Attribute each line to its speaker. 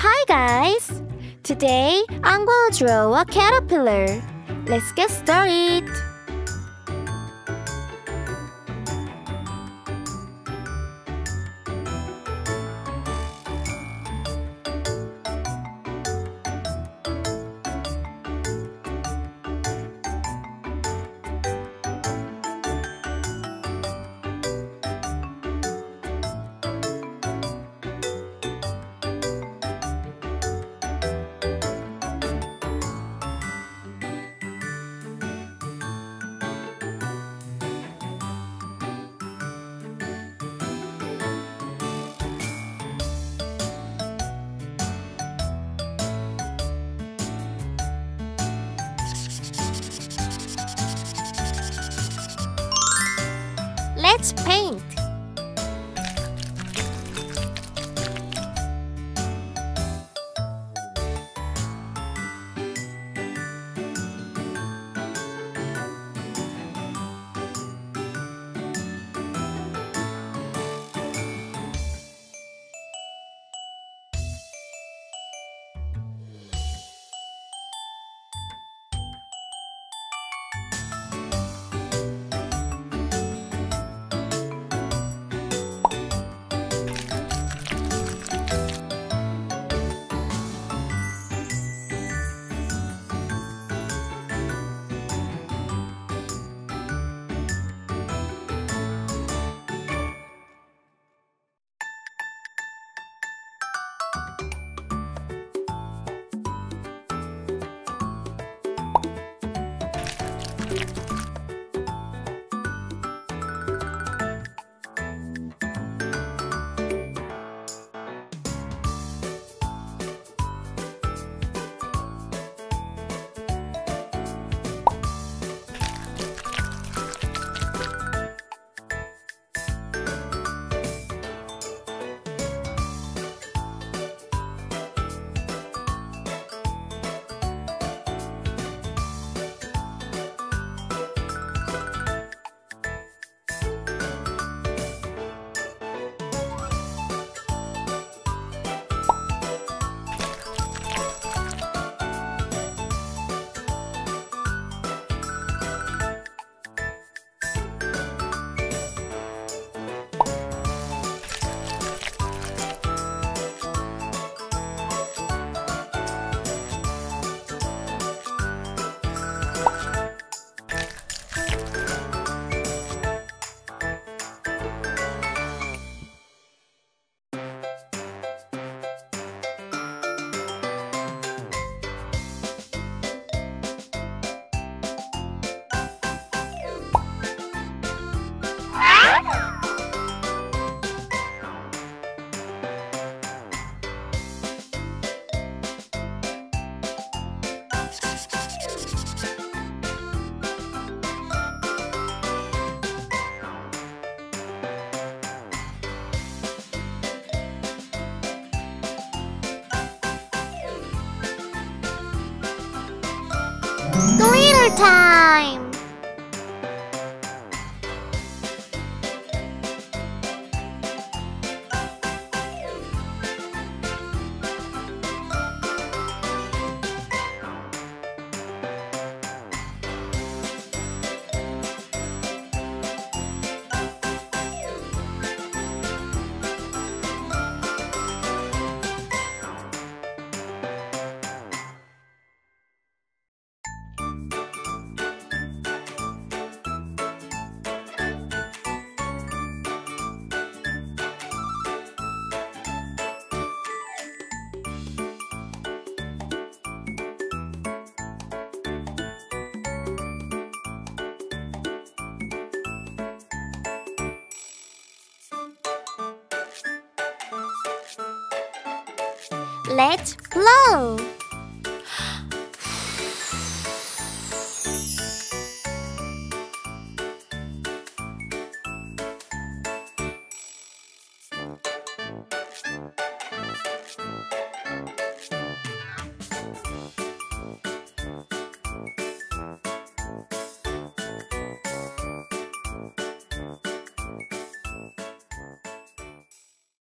Speaker 1: Hi guys! Today I'm gonna draw a caterpillar. Let's get started. Let's paint. Glitter time! Let's blow!